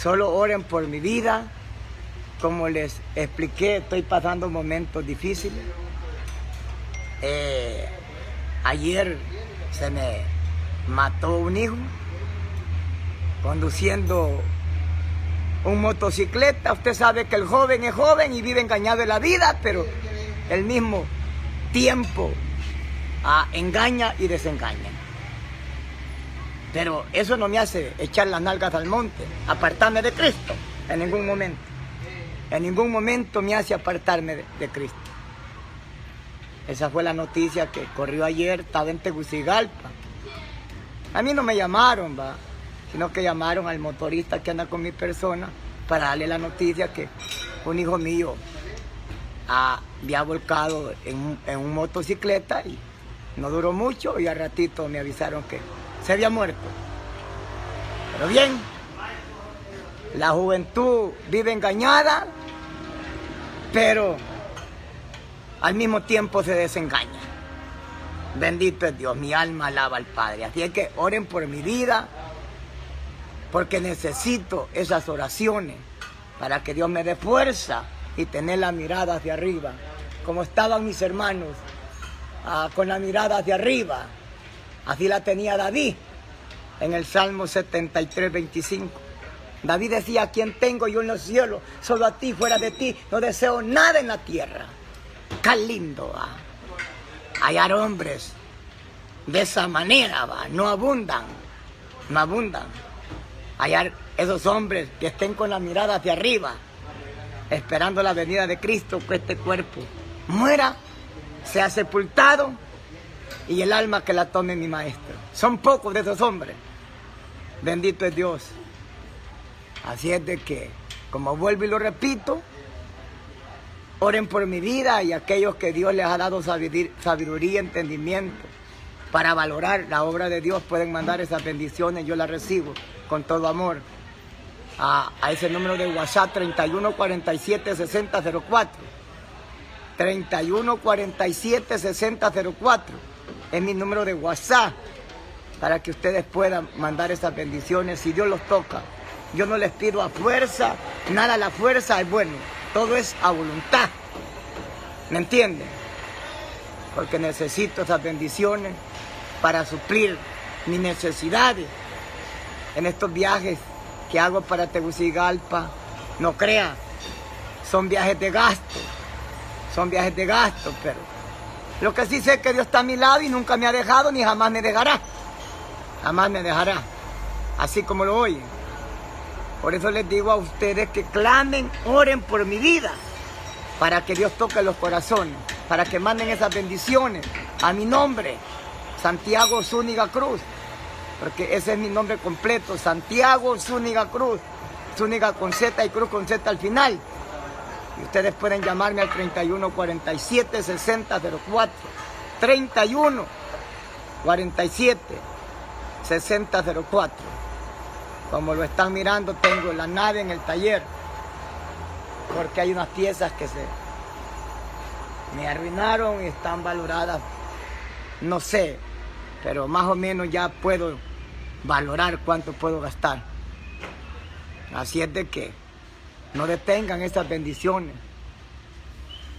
Solo oren por mi vida. Como les expliqué, estoy pasando momentos difíciles. Eh, ayer se me mató un hijo conduciendo un motocicleta. Usted sabe que el joven es joven y vive engañado en la vida, pero el mismo tiempo ah, engaña y desengaña. Pero eso no me hace echar las nalgas al monte, apartarme de Cristo en ningún momento. En ningún momento me hace apartarme de, Cristo. Esa fue la noticia que corrió ayer, estaba en Tegucigalpa. A mí no me llamaron, va, sino que llamaron al motorista que anda con mi persona para darle la noticia que un hijo mío había volcado en, en un motocicleta y no duró mucho y al ratito me avisaron que se había muerto. Pero bien, la juventud vive engañada, pero al mismo tiempo se desengaña. Bendito es Dios, mi alma alaba al Padre. Así es que oren por mi vida, porque necesito esas oraciones para que Dios me dé fuerza y tener la mirada hacia arriba, como estaban mis hermanos, ah, con la mirada hacia arriba, Así la tenía David en el Salmo 73, 25. David decía, ¿quién tengo yo en los cielos? Solo a ti, fuera de ti, no deseo nada en la tierra. Qué lindo va. Hallar hombres de esa manera va, no abundan, no abundan. Hallar esos hombres que estén con la mirada hacia arriba, esperando la venida de Cristo, que este cuerpo muera, sea sepultado y el alma que la tome mi maestro. Son pocos de esos hombres. Bendito es Dios. Así es de que, como vuelvo y lo repito, oren por mi vida y aquellos que Dios les ha dado sabiduría entendimiento para valorar la obra de Dios pueden mandar esas bendiciones, yo las recibo con todo amor. A, a ese número de WhatsApp 3147 6004. 3147 6004 es mi número de WhatsApp para que ustedes puedan mandar esas bendiciones si Dios los toca. Yo no les pido a fuerza, nada a la fuerza es bueno, todo es a voluntad. ¿Me entienden? Porque necesito esas bendiciones para suplir mis necesidades en estos viajes que hago para Tegucigalpa. No crea, son viajes de gasto, son viajes de gasto, pero lo que sí sé es que Dios está a mi lado y nunca me ha dejado ni jamás me dejará. Jamás me dejará. Así como lo oyen. Por eso les digo a ustedes que clamen, oren por mi vida. Para que Dios toque los corazones. Para que manden esas bendiciones a mi nombre. Santiago Zúñiga Cruz. Porque ese es mi nombre completo. Santiago Zúñiga Cruz. Zúñiga con Z y Cruz con Z al final. Y ustedes pueden llamarme al 31 47 60 04. 31 47 60 04. Como lo están mirando, tengo la nave en el taller. Porque hay unas piezas que se me arruinaron y están valoradas. No sé, pero más o menos ya puedo valorar cuánto puedo gastar. Así es de que no detengan estas bendiciones.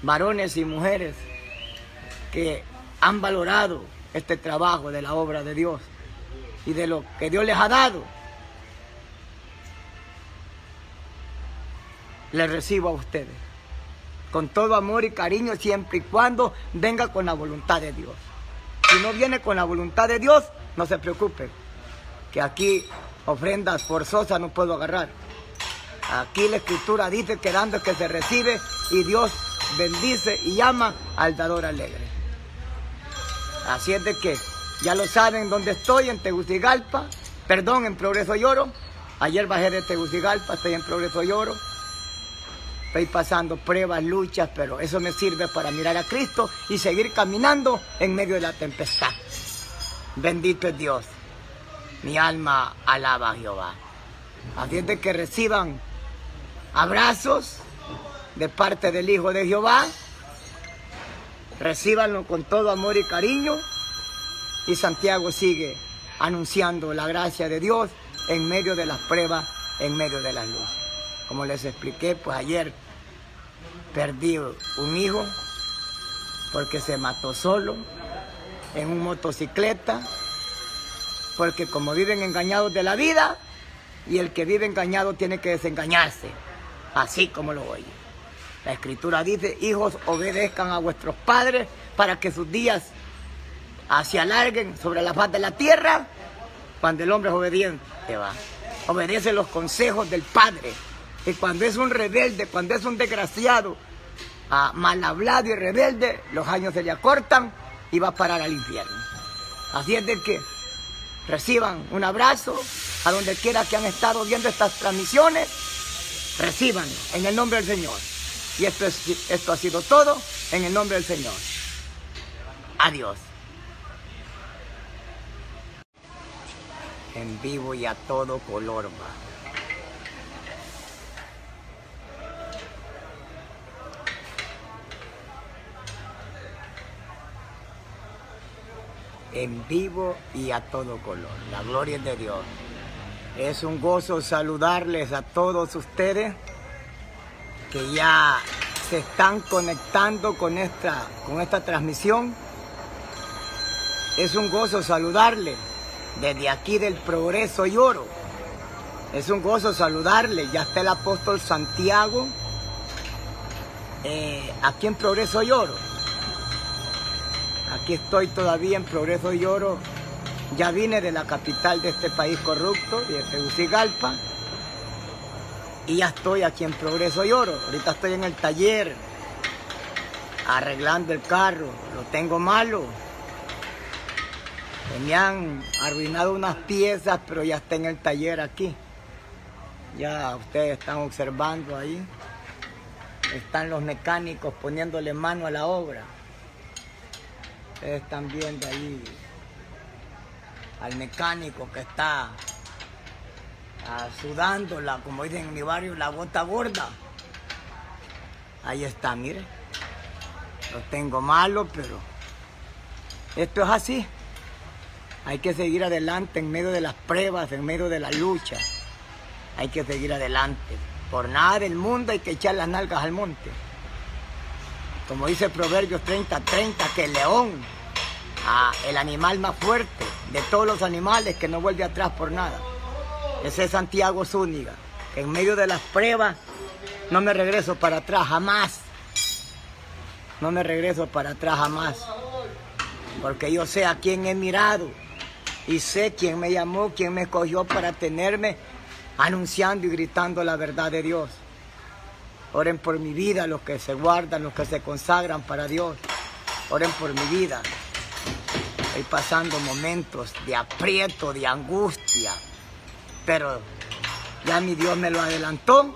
Varones y mujeres que han valorado este trabajo de la obra de Dios y de lo que Dios les ha dado. Les recibo a ustedes con todo amor y cariño siempre y cuando venga con la voluntad de Dios. Si no viene con la voluntad de Dios, no se preocupen, que aquí ofrendas forzosas no puedo agarrar. Aquí la escritura dice que dando que se recibe y Dios bendice y llama al dador alegre. Así es de que ya lo saben dónde estoy, en Tegucigalpa, perdón, en Progreso Lloro. Ayer bajé de Tegucigalpa, estoy en Progreso Lloro. Estoy pasando pruebas, luchas, pero eso me sirve para mirar a Cristo y seguir caminando en medio de la tempestad. Bendito es Dios. Mi alma alaba a Jehová. Así es de que reciban abrazos de parte del Hijo de Jehová. Recíbanlo con todo amor y cariño. Y Santiago sigue anunciando la gracia de Dios en medio de las pruebas en medio de las luces. Como les expliqué, pues ayer perdí un hijo porque se mató solo en un motocicleta, porque como viven engañados de la vida, y el que vive engañado tiene que desengañarse, así como lo oye. La escritura dice, hijos, obedezcan a vuestros padres para que sus días se alarguen sobre la faz de la tierra, cuando el hombre es obediente, va. Obedece los consejos del Padre. Y cuando es un rebelde, cuando es un desgraciado, mal hablado y rebelde, los años se le acortan y va a parar al infierno. Así es de que reciban un abrazo a donde quiera que han estado viendo estas transmisiones, reciban en el nombre del Señor. Y esto, es, esto ha sido todo en el nombre del Señor. Adiós. En vivo y a todo color va. en vivo y a todo color. La gloria es de Dios. Es un gozo saludarles a todos ustedes que ya se están conectando con esta, con esta transmisión. Es un gozo saludarles desde aquí del Progreso y Oro. Es un gozo saludarles. Ya está el apóstol Santiago eh, aquí en Progreso y Oro Aquí estoy todavía en Progreso y Oro. Ya vine de la capital de este país corrupto, de Tegucigalpa. Y ya estoy aquí en Progreso y Oro. Ahorita estoy en el taller arreglando el carro. Lo tengo malo. Me han arruinado unas piezas, pero ya está en el taller aquí. Ya ustedes están observando ahí. Están los mecánicos poniéndole mano a la obra. Ustedes están viendo ahí al mecánico que está ah, sudándola, como dicen en mi barrio, la gota gorda. Ahí está, mire. Lo tengo malo, pero esto es así. Hay que seguir adelante en medio de las pruebas, en medio de la lucha. Hay que seguir adelante. Por nada del mundo hay que echar las nalgas al monte como dice Proverbios 30, 30, que el león, el animal más fuerte de todos los animales que no vuelve atrás por nada. Ese es Santiago Zúñiga, en medio de las pruebas no me regreso para atrás jamás. No me regreso para atrás jamás. Porque yo sé a quién he mirado y sé quién me llamó, quién me escogió para tenerme anunciando y gritando la verdad de Dios. Oren por mi vida los que se guardan, los que se consagran para Dios. Oren por mi vida. Estoy pasando momentos de aprieto, de angustia. Pero ya mi Dios me lo adelantó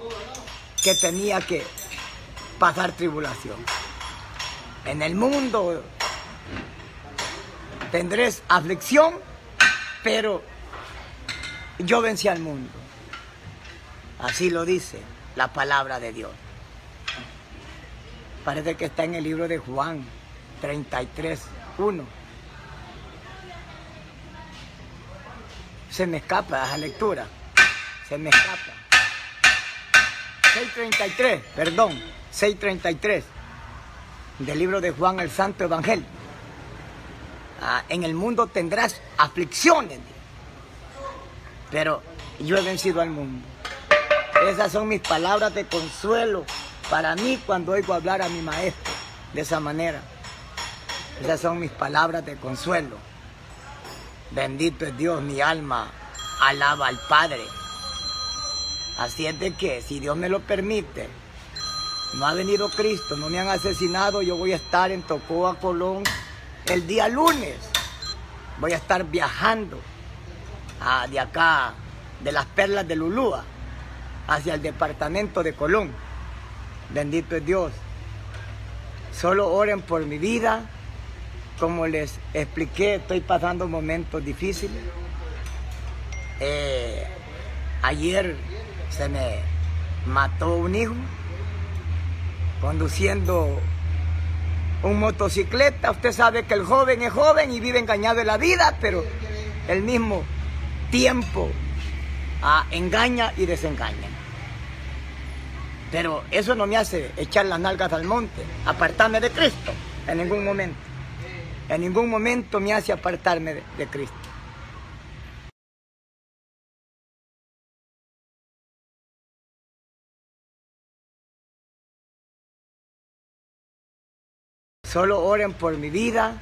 que tenía que pasar tribulación. En el mundo tendréis aflicción, pero yo vencí al mundo. Así lo dice la palabra de Dios. Parece que está en el libro de Juan 33, 1. Se me escapa esa lectura. Se me escapa. 6.33, perdón, 6.33 del libro de Juan el Santo Evangelio. Ah, en el mundo tendrás aflicciones, pero yo he vencido al mundo. Esas son mis palabras de consuelo para mí cuando oigo hablar a mi maestro de esa manera. Esas son mis palabras de consuelo. Bendito es Dios, mi alma alaba al Padre. Así es de que, si Dios me lo permite, no ha venido Cristo, no me han asesinado, yo voy a estar en Tocoa, Colón, el día lunes. Voy a estar viajando de acá, de las perlas de Lulúa, hacia el departamento de Colón. Bendito es Dios. Solo oren por mi vida. Como les expliqué, estoy pasando momentos difíciles. Eh, ayer se me mató un hijo conduciendo un motocicleta. Usted sabe que el joven es joven y vive engañado en la vida, pero el mismo tiempo ah, engaña y desengaña. Pero eso no me hace echar las nalgas al monte, apartarme de Cristo en ningún momento. En ningún momento me hace apartarme de, Cristo. Solo oren por mi vida,